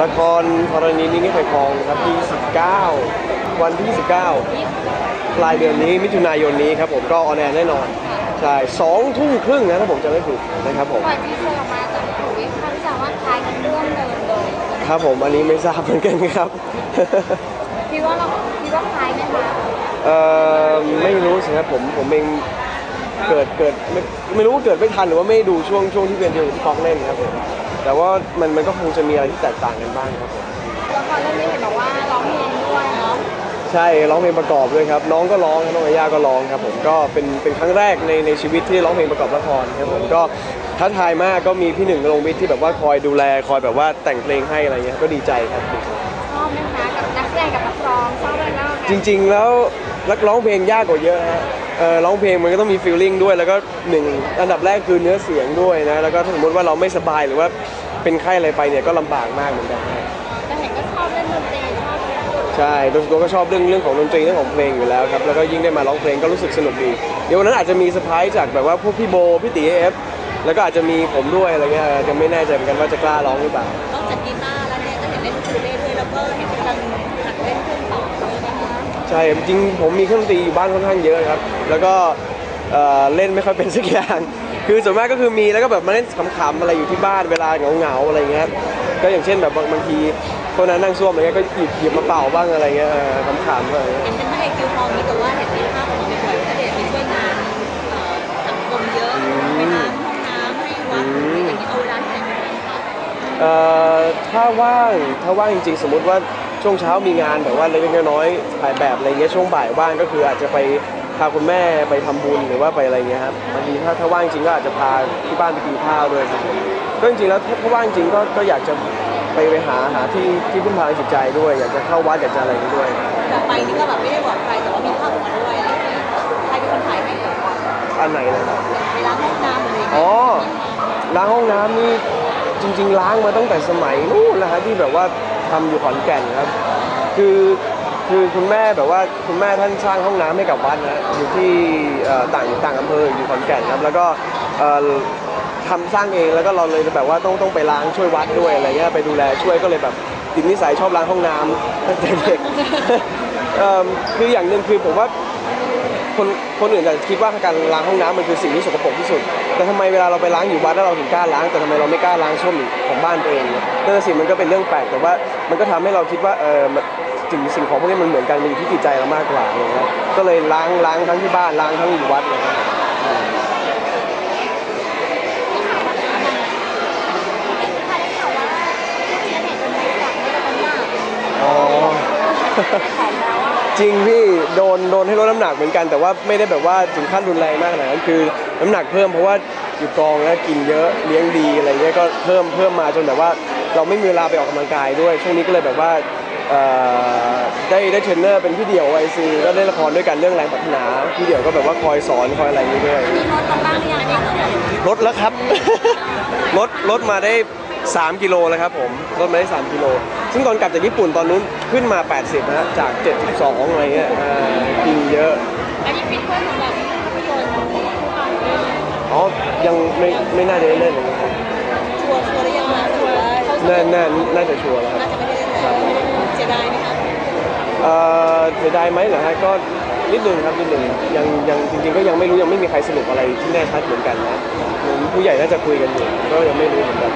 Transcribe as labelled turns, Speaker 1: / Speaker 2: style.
Speaker 1: ละครธรณีนี่นี้ใครครองครับที่ 19 วันที่ 19 ปลายเดือนนี้มิถุนายนนี้ครับผมก็ on air แน่นอน ใช่สองทุ่มครึ่งนะถ้าผมจะไม่ผิดนะครับผม
Speaker 2: ปล่อย teaser ออกมาแต่โอ้ยคำสั่งว่าคล้ายกันเรื่องเดิมเลย
Speaker 1: ครับผมอันนี้ไม่ทราบเหมือนกันครับ
Speaker 2: คิดว่าเราคิดว่าคล้ายไหมคะ
Speaker 1: เอ่อไม่รู้สิครับผมผมเองเกิดเกิดไม่ไม่รู้ว่าเกิดไม่ทันหรือว่าไม่ดูช่วงช่วงที่เป็นเดียวที่ฟองเล่นครับผม แต่ว่ามันมันก็คงจะมีอะไรที่แตกต่างกันบ้างครับผม
Speaker 2: ละครเรื่องนี้เห็นบอกว่าร้องเพลงด้วยเนาะ
Speaker 1: ใช่ร้องเพลงประกอบด้วยครับ น้องก็ร้องน้องอาย่าก็ร้องครับผมก็เป็นเป็นครั้งแรกในในชีวิตที่ร้องเพลงประกอบละครครับผมก็ท้าทายมากก็มีพี่หนึ่งลงวิทย์ที่แบบว่าคอยดูแลคอยแบบว่าแต่งเพลงให้อะไรเงี้ยก็ดีใจครับ
Speaker 2: ชอบไหมคะกับนักแสดงกับนักร้องชอบอะไรบ้าง
Speaker 1: จริง ๆ แล้วนักร้องเพลงยากกว่าเยอะฮะ เออร้องเพลงมันก็ต้องมีฟีลลิ่งด้วย แล้วก็หนึ่งอันดับแรกคือเนื้อเสียงด้วยนะ แล้วก็ถ้าสมมติว่าเราไม่สบายหรือว่าเป็นไข้อะไรไปเนี่ยก็ลำบากมากเหมือนกันฮะ
Speaker 2: แต่เห็นก็ชอบเล่นดนตรีชอบ
Speaker 1: ใช่โดยส่วนตัวก็ชอบเรื่องเรื่องของดนตรีเรื่องของเพลงอยู่แล้วครับ แล้วก็ยิ่งได้มาร้องเพลงก็รู้สึกสนุกดี เดี๋ยววันนั้นอาจจะมีเซอร์ไพรส์จากแบบว่าพวกพี่โบพี่ตีเอฟ แล้วก็อาจจะมีผมด้วยอะไรเงี้ยยังไม่แน่ใจเหมือนกันว่าจะกล้าร้องหรือเปล่า
Speaker 3: นอกจากกีตาร์แล้วเนี่ยก็เห็นเล่นอูคูเลเล่ด้วยแล้วก็เห็นกำลังหัดเล่นเครื่อง
Speaker 1: ใช่จริงๆผมมีเครื่องดนตรีอยู่บ้านค่อนข้างเยอะครับ แล้วก็เอ่อเล่นไม่ค่อยเป็นสักอย่าง คือส่วนมากก็คือมีแล้วก็แบบมาเล่นขำๆอะไรอยู่ที่บ้านเวลาเหงาๆอะไรเงี้ยก็อย่างเช่นแบบบางบางทีคนนั้นนั่งซ่วมอะไรเงี้ยก็หยิบหยิบมาเป่าบ้างอะไรเงี้ยเออขำๆอะไรเงี้ย
Speaker 3: เห็นเป็นพระเอกคิวทองนี่แต่ว่าเห็นมีภาพของบ่อยๆก็เด็ไปช่วยงานเอ่อสังคมเยอะไปล้างห้องน้ำให้วัดอย่างนี้เอาเวลาที่ไหนมาทำคะ
Speaker 1: เอ่อถ้าว่างถ้าว่างจริงๆ สมมุติว่า ช่วงเช้ามีงานแบบว่าเล็กๆน้อยๆถ่ายแบบอะไรเงี้ยช่วงบ่ายว่างก็คืออาจจะไปพาคุณแม่ไปทำบุญหรือว่าไปอะไรเงี้ยครับบางทีถ้าถ้าว่างจริงก็อาจจะพาที่บ้านไปกินข้าวด้วยครับผมก็จริงๆแล้วถ้าถ้าว่างจริงก็ก็อยากจะไปไปหาหาที่ที่พึ่งพาทางจิตใจด้วย อยากจะเข้าวัดอยากจะอะไรอย่างนี้ด้วย
Speaker 3: แต่ไปนี่ก็แบบไม่ได้บอกใครแต่ว่ามีภาพออกมาด้วยอะไรอย่างเงี้ยใครเป็นคนถ่ายให้
Speaker 1: อันไหนนะครับ
Speaker 3: ไปล้างห้องน้ำอะไรอย่างเงี้ย
Speaker 1: อ๋อล้างห้องน้ำนี่จริง ๆ ล้างมาตั้งแต่สมัยนู้นแล้วฮะที่แบบว่า ทำอยู่ขอนแก่นครับ คือคือคุณแม่แบบว่าคุณแม่ท่านสร้างห้องน้ำให้กับวัดนะอยู่ที่เอ่อต่างต่างอำเภออยู่ขอนแก่นครับ แล้วก็เอ่อทำสร้างเองแล้วก็เราเลยแบบว่าต้องต้องไปล้างช่วยวัดด้วยอะไรเงี้ยไปดูแลช่วยก็เลยแบบติดนิสัยชอบล้างห้องน้ำตั้งแต่เด็ก เอิ่มคืออย่างหนึ่งคือผมว่า คนคนอื่นอาจจะคิดว่าการล้างห้องน้ำมันคือสิ่งที่สกปรกที่สุด แต่ทำไมเวลาเราไปล้างอยู่วัดแล้วเราถึงกล้าล้าง แต่ทำไมเราไม่กล้าล้างส้วมของบ้านตัวเองเนี่ยนั่นนะสิมันก็เป็นเรื่องแปลกแต่ว่า มันก็ทำให้เราคิดว่าเออมันสิ่งสิ่งของพวกนี้มันเหมือนกันมันอยู่ที่จิตใจเรามากกว่าอะไรเงี้ยก็เลยล้างล้างทั้งที่บ้านล้างทั้งอยู่วัดเลยครับ
Speaker 2: ค่ะได้ข่าวว่าที่เชียร์เห็นเป็นบริษัทไม่ได้เป็นหน้า
Speaker 1: อ๋อ
Speaker 2: ของแล้วอะ
Speaker 1: จริงพี่โดนโดนให้ลดน้ำหนักเหมือนกันแต่ว่าไม่ได้แบบว่าถึงขั้นรุนแรงมากขนาดนั้นคือน้ำหนักเพิ่มเพราะว่าอยู่กองแล้วกินเยอะเลี้ยงดีอะไรเงี้ยก็เพิ่มเพิ่มมาจนแบบว่า เราไม่มีเวลาไปออกกำลังกายด้วย ช่วงนี้ก็เลยแบบว่าเอ่อได้ได้เทรนเนอร์เป็นพี่เดี่ยวไอซีก็ได้ละครด้วยกันเรื่องแรงปรารถนาพี่เดี่ยวก็แบบว่าคอยสอนคอยอะไรอย่างนี้ด้วย
Speaker 2: มีลดลงบ้างหรือยังคะ
Speaker 1: ลดแล้วครับ ลดลดมาได้ 3 กิโลแล้วครับผมลดมาได้ 3 กิโล ซึ่งตอนกลับจากญี่ปุ่นตอนนู้นขึ้นมา 80นะฮะจาก 72อะไรเงี้ยอ่ากินเยอะ
Speaker 2: อันนี้ฟิตเพื่อสำหรับภาพยนตร์คู่กันเลย
Speaker 1: อ๋อ ยังไม่ไม่น่าจะได้เล่นเลย น่าน่าน่าจะชัวร์แล้วครับ
Speaker 3: น่าจะไม่ได้เล่นแล้วเสียดายไหมคะ
Speaker 1: เอ่อเสียดายไหมเหรอฮะก็นิดนึงครับนิดนึงยังยังจริงๆก็ยังไม่รู้ยังไม่มีใครสรุปอะไรที่แน่ชัดเหมือนกันนะเหมือนผู้ใหญ่น่าจะคุยกันอยู่ก็ยังไม่รู้เหมือนกัน